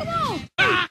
Come on! Ah.